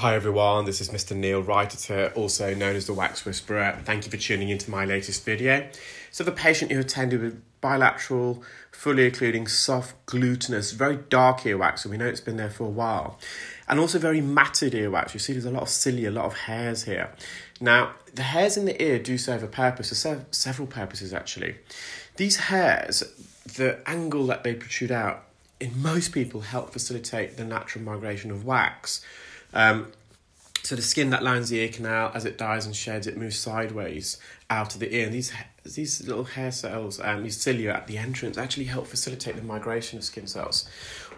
Hi everyone, this is Mr. Neel Raithatha, also known as the Wax Whisperer. Thank you for tuning into my latest video. So the patient who attended with bilateral, fully occluding, soft, glutinous, very dark earwax, so we know it's been there for a while, and also very matted earwax. You see there's a lot of cilia, a lot of hairs here. Now, the hairs in the ear do serve a purpose, serve several purposes actually. These hairs, the angle that they protrude out, in most people help facilitate the natural migration of wax. Um, so the skin that lines the ear canal, as it dies and sheds, it moves sideways out of the ear. And these these little hair cells, um, these cilia at the entrance, actually help facilitate the migration of skin cells.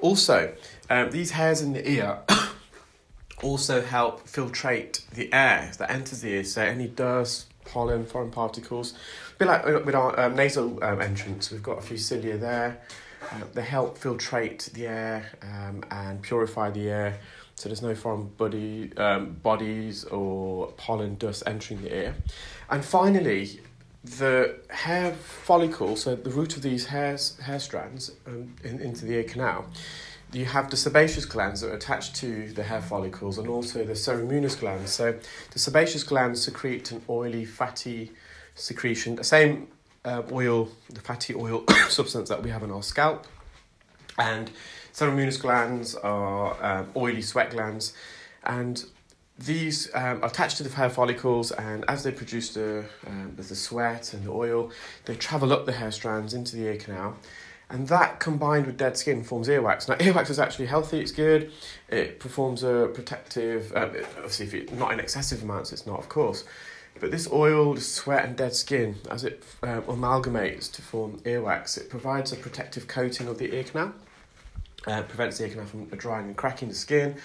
Also, um, these hairs in the ear also help filtrate the air that enters the ear. So any dust, pollen, foreign particles, a bit like with our um, nasal um, entrance, we've got a few cilia there. Uh, they help filtrate the air um, and purify the air so there's no foreign body, um, bodies or pollen dust entering the ear. And finally, the hair follicle, so the root of these hairs, hair strands um, in, into the ear canal, you have the sebaceous glands that are attached to the hair follicles and also the ceruminous glands. So the sebaceous glands secrete an oily, fatty secretion, the same uh, oil, the fatty oil substance that we have in our scalp. And ceruminous glands are um, oily sweat glands, and these um, are attached to the hair follicles, and as they produce the, um, the sweat and the oil, they travel up the hair strands into the ear canal. And that combined with dead skin forms earwax. Now, earwax is actually healthy, it's good, it performs a protective, uh, obviously, if it, not in excessive amounts, it's not, of course. But this oil, this sweat, and dead skin, as it um, amalgamates to form earwax, it provides a protective coating of the ear canal uh, prevents the canal from drying and cracking the skin.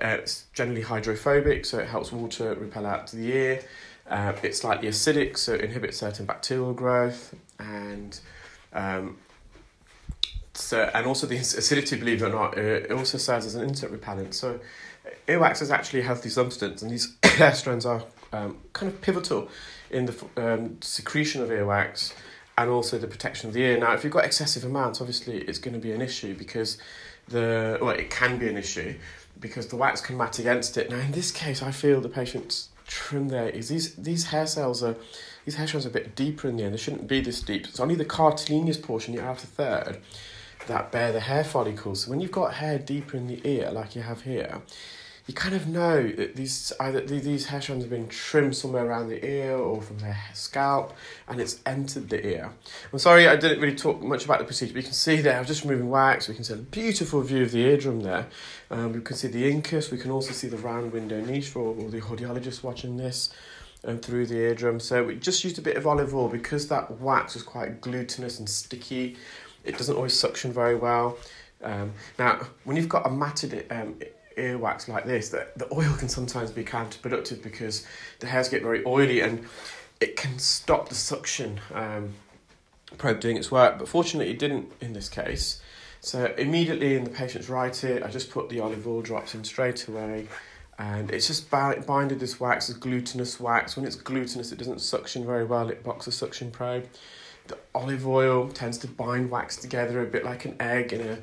Uh, it's generally hydrophobic, so it helps water repel out to the ear. Uh, it's slightly acidic, so it inhibits certain bacterial growth, and um, so and also the acidity, believe it or not, it also serves as an insect repellent. So earwax is actually a healthy substance, and these hair strands are um, kind of pivotal in the um, secretion of earwax and also the protection of the ear. Now, if you've got excessive amounts, obviously it's going to be an issue because the well, it can be an issue because the wax can mat against it. Now, in this case, I feel the patient's trim there is these these hair cells are these hair cells are a bit deeper in the end. They shouldn't be this deep. It's only the cartilaginous portion, the outer third, that bear the hair follicles. So when you've got hair deeper in the ear, like you have here, you kind of know that these either these hair strands have been trimmed somewhere around the ear or from their scalp and it's entered the ear. I'm sorry I didn't really talk much about the procedure, but you can see there, I was just removing wax, we can see a beautiful view of the eardrum there. Um, we can see the incus, we can also see the round window niche for all the audiologists watching this and through the eardrum. So we just used a bit of olive oil because that wax is quite glutinous and sticky. It doesn't always suction very well. Um, now, when you've got a matted um, earwax like this, that the oil can sometimes be counterproductive because the hairs get very oily and it can stop the suction um, probe doing its work. But fortunately, it didn't in this case. So immediately in the patient's right ear, I just put the olive oil drops in straight away. And it's just binded this wax, this glutinous wax. When it's glutinous, it doesn't suction very well. It blocks the suction probe. The olive oil tends to bind wax together a bit like an egg in a,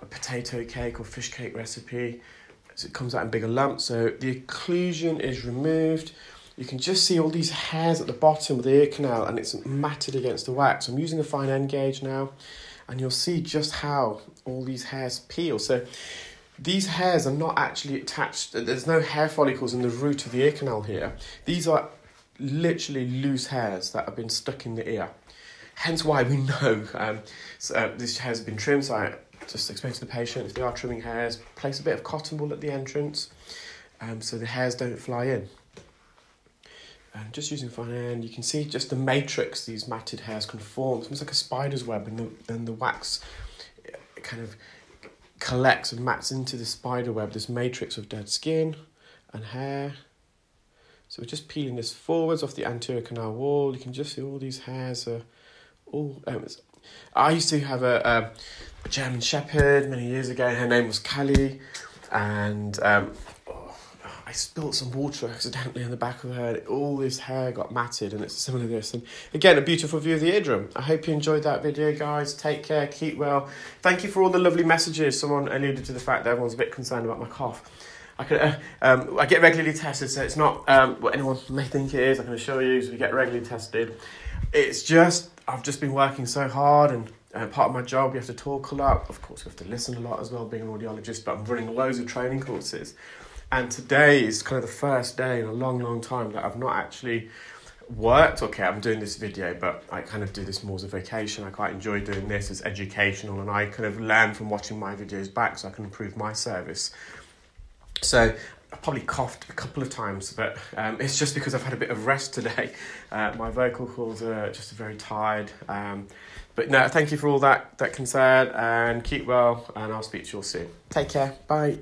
a potato cake or fish cake recipe so it comes out in bigger lumps. So the occlusion is removed. You can just see all these hairs at the bottom of the ear canal and it's matted against the wax. I'm using a fine end gauge now and you'll see just how all these hairs peel. So these hairs are not actually attached, there's no hair follicles in the root of the ear canal here. These are literally loose hairs that have been stuck in the ear. Hence why we know um, so, uh, this hair has been trimmed. So I just explain to the patient if they are trimming hairs, place a bit of cotton wool at the entrance um, so the hairs don't fly in. And just using fine end, you can see just the matrix these matted hairs can form. It's almost like a spider's web, and the, then the wax kind of collects and mats into the spider web, this matrix of dead skin and hair. So we're just peeling this forwards off the anterior canal wall. You can just see all these hairs are all. Um, I used to have a a German Shepherd many years ago. Her name was Callie, and um, oh, I spilled some water accidentally on the back of her. All this hair got matted, and it's similar to this. And again, a beautiful view of the eardrum. I hope you enjoyed that video, guys. Take care, keep well. Thank you for all the lovely messages. Someone alluded to the fact that everyone's a bit concerned about my cough. I can uh, um, I get regularly tested, so it's not um, what anyone may think it is. I can assure you, so we get regularly tested. It's just I've just been working so hard, and uh, part of my job, you have to talk a lot. Of course, you have to listen a lot as well, being an audiologist. But I'm running loads of training courses, and today is kind of the first day in a long, long time that I've not actually worked. Okay, I'm doing this video, but I kind of do this more as a vacation. I quite enjoy doing this. It's educational, and I kind of learn from watching my videos back, so I can improve my service. So I probably coughed a couple of times, but um, it's just because I've had a bit of rest today. Uh, my vocal cords are just very tired. Um, but no, thank you for all that that concern and keep well, and I'll speak to you all soon. Take care. Bye.